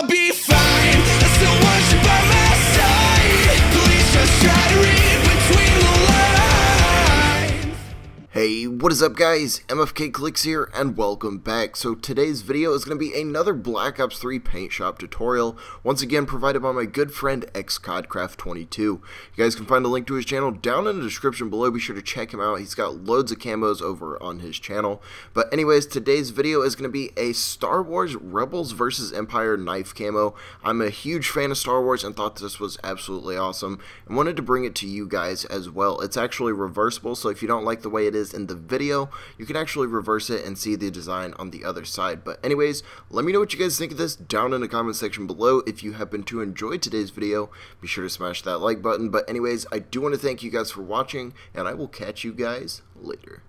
I'll be fine. Hey, what is up guys? MFK Clickz here and welcome back. So today's video is going to be another Black Ops 3 paint shop tutorial, once again provided by my good friend XCodcraft22. You guys can find a link to his channel down in the description below, be sure to check him out, he's got loads of camos over on his channel. But anyways, today's video is going to be a Star Wars Rebels vs Empire knife camo. I'm a huge fan of Star Wars and thought this was absolutely awesome, and wanted to bring it to you guys as well. It's actually reversible, so if you don't like the way it is in the video, you can actually reverse it and see the design on the other side. But anyways, let me know what you guys think of this down in the comment section below. If you happen to enjoy today's video, be sure to smash that like button. But anyways, I do want to thank you guys for watching, and I will catch you guys later.